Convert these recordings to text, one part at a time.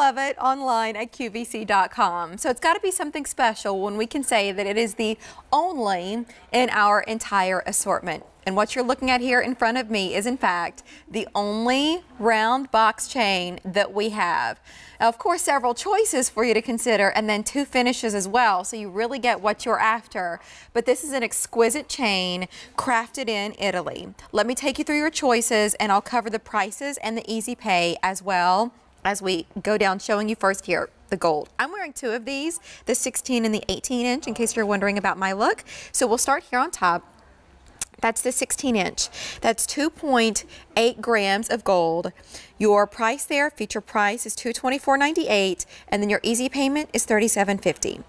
love it online at QVC.com. So it's got to be something special when we can say that it is the only in our entire assortment. And what you're looking at here in front of me is in fact the only round box chain that we have. Now, of course, several choices for you to consider and then two finishes as well. So you really get what you're after. But this is an exquisite chain crafted in Italy. Let me take you through your choices and I'll cover the prices and the easy pay as well as we go down showing you first here the gold. I'm wearing two of these, the 16 and the 18 inch in case you're wondering about my look. So we'll start here on top. That's the 16 inch. That's 2.8 grams of gold. Your price there, feature price is 224.98 and then your easy payment is 37.50.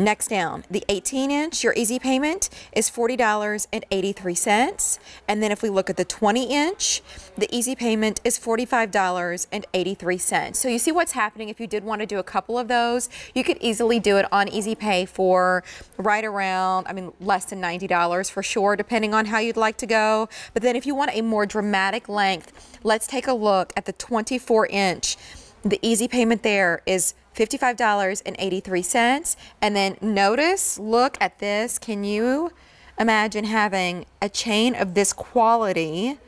Next down, the 18 inch, your easy payment is $40.83. And then if we look at the 20 inch, the easy payment is $45.83. So you see what's happening if you did want to do a couple of those, you could easily do it on easy pay for right around, I mean, less than $90 for sure, depending on how you'd like to go. But then if you want a more dramatic length, let's take a look at the 24 inch. The easy payment there is $55.83. And then notice, look at this. Can you imagine having a chain of this quality,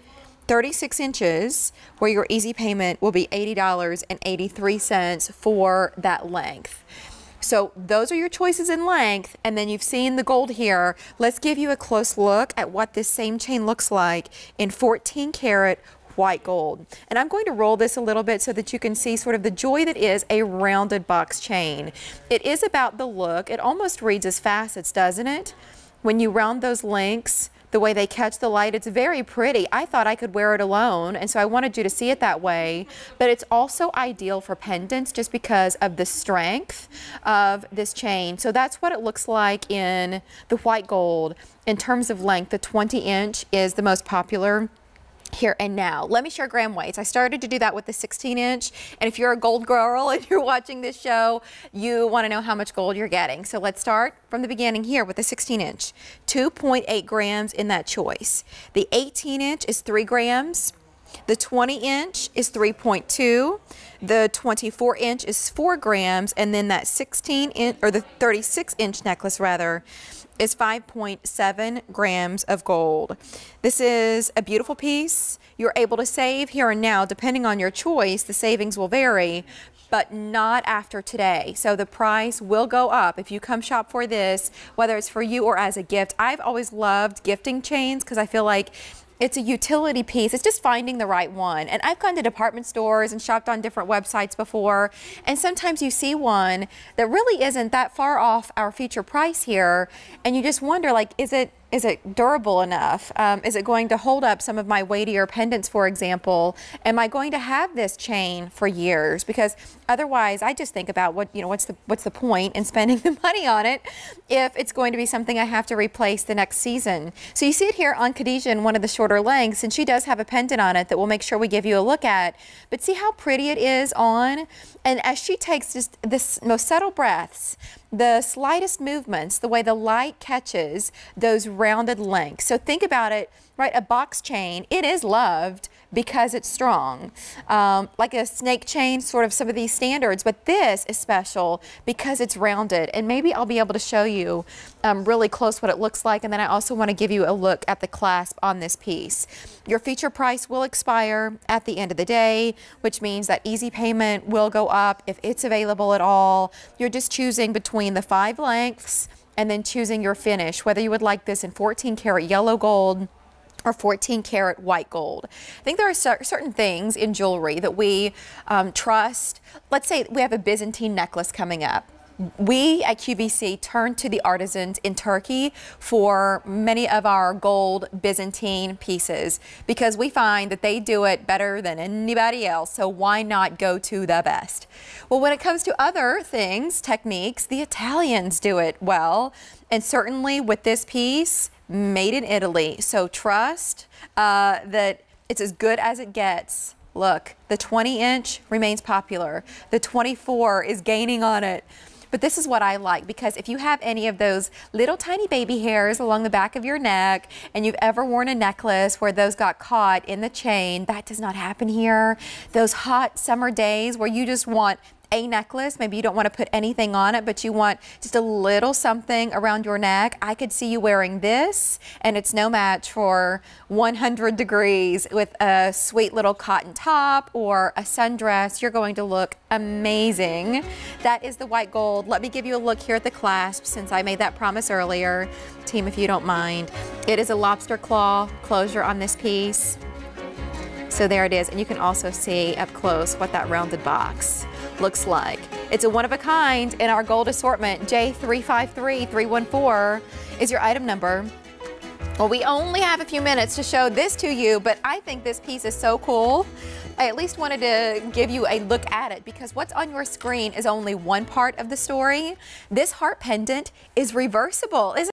36 inches, where your easy payment will be $80.83 for that length? So those are your choices in length, and then you've seen the gold here. Let's give you a close look at what this same chain looks like in 14 karat white gold. And I'm going to roll this a little bit so that you can see sort of the joy that is a rounded box chain. It is about the look. It almost reads as facets, doesn't it? When you round those links, the way they catch the light. It's very pretty. I thought I could wear it alone, and so I wanted you to see it that way. But it's also ideal for pendants just because of the strength of this chain. So that's what it looks like in the white gold. In terms of length, the 20 inch is the most popular here and now. Let me share gram weights. I started to do that with the 16 inch. And if you're a gold girl and you're watching this show, you want to know how much gold you're getting. So let's start from the beginning here with the 16 inch. 2.8 grams in that choice. The 18 inch is 3 grams. The 20 inch is 3.2. The 24 inch is 4 grams. And then that 16 inch, or the 36 inch necklace rather, is 5.7 grams of gold. This is a beautiful piece. You're able to save here and now, depending on your choice, the savings will vary, but not after today. So the price will go up if you come shop for this, whether it's for you or as a gift. I've always loved gifting chains because I feel like it's a utility piece. It's just finding the right one. And I've gone to department stores and shopped on different websites before. And sometimes you see one that really isn't that far off our feature price here. And you just wonder, like, is it is it durable enough? Um, is it going to hold up some of my weightier pendants, for example? Am I going to have this chain for years? Because otherwise, I just think about what you know, what's the what's the point in spending the money on it if it's going to be something I have to replace the next season? So you see it here on Khadijah in one of the shorter lengths, and she does have a pendant on it that we'll make sure we give you a look at. But see how pretty it is on, and as she takes just this most subtle breaths the slightest movements, the way the light catches those rounded lengths. So think about it, right? A box chain, it is loved because it's strong. Um, like a snake chain, sort of some of these standards, but this is special because it's rounded. And maybe I'll be able to show you um, really close what it looks like. And then I also want to give you a look at the clasp on this piece. Your feature price will expire at the end of the day, which means that easy payment will go up if it's available at all. You're just choosing between the five lengths and then choosing your finish, whether you would like this in 14 karat yellow gold, or 14 karat white gold. I think there are certain things in jewelry that we um, trust. Let's say we have a Byzantine necklace coming up. We at QVC turn to the artisans in Turkey for many of our gold Byzantine pieces because we find that they do it better than anybody else. So why not go to the best? Well, when it comes to other things, techniques, the Italians do it well. And certainly with this piece, made in Italy. So trust uh, that it's as good as it gets. Look, the 20 inch remains popular. The 24 is gaining on it. But this is what I like because if you have any of those little tiny baby hairs along the back of your neck and you've ever worn a necklace where those got caught in the chain, that does not happen here. Those hot summer days where you just want a necklace, maybe you don't want to put anything on it, but you want just a little something around your neck, I could see you wearing this and it's no match for 100 degrees with a sweet little cotton top or a sundress. You're going to look amazing. That is the white gold. Let me give you a look here at the clasp since I made that promise earlier. Team, if you don't mind. It is a lobster claw closure on this piece. So there it is, and you can also see up close what that rounded box looks like. It's a one of a kind in our gold assortment. J353314 is your item number. Well, we only have a few minutes to show this to you, but I think this piece is so cool. I at least wanted to give you a look at it because what's on your screen is only one part of the story. This heart pendant is reversible. Isn't